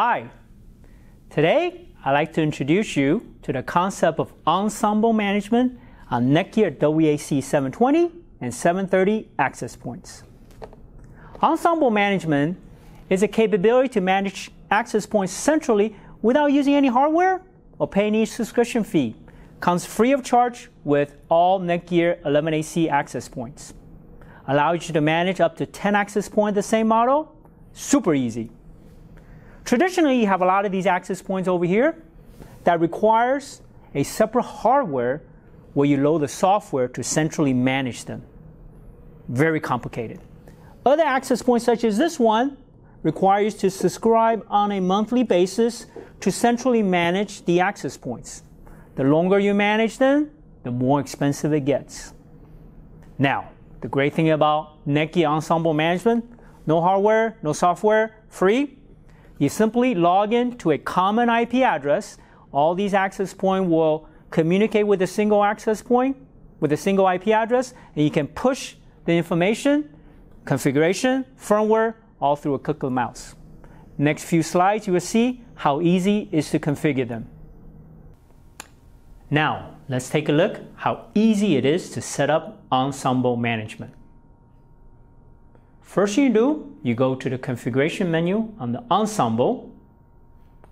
Hi. Today, I'd like to introduce you to the concept of ensemble management on Netgear WAC 720 and 730 access points. Ensemble management is a capability to manage access points centrally without using any hardware or paying any subscription fee. Comes free of charge with all Netgear 11AC access points. Allows you to manage up to 10 access points the same model. Super easy. Traditionally, you have a lot of these access points over here that requires a separate hardware where you load the software to centrally manage them. Very complicated. Other access points, such as this one, require you to subscribe on a monthly basis to centrally manage the access points. The longer you manage them, the more expensive it gets. Now, the great thing about Netgear Ensemble Management, no hardware, no software, free, you simply log in to a common IP address. All these access points will communicate with a single access point, with a single IP address, and you can push the information, configuration, firmware, all through a click of the mouse. Next few slides, you will see how easy it is to configure them. Now, let's take a look how easy it is to set up ensemble management. First you do, you go to the configuration menu on the ensemble,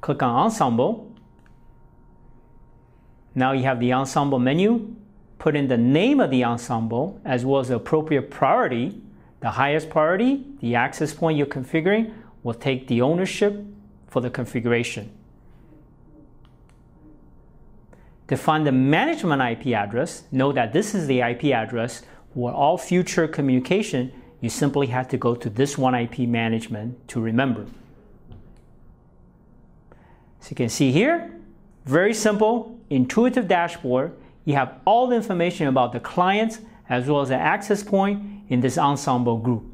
click on ensemble. Now you have the ensemble menu, put in the name of the ensemble as well as the appropriate priority. The highest priority, the access point you're configuring, will take the ownership for the configuration. Define the management IP address. Know that this is the IP address where all future communication you simply have to go to this one IP management to remember. So you can see here, very simple, intuitive dashboard. You have all the information about the clients as well as the access point in this ensemble group.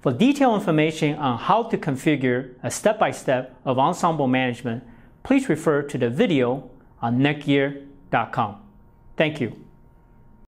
For detailed information on how to configure a step-by-step -step of ensemble management, please refer to the video on netgear.com. Thank you.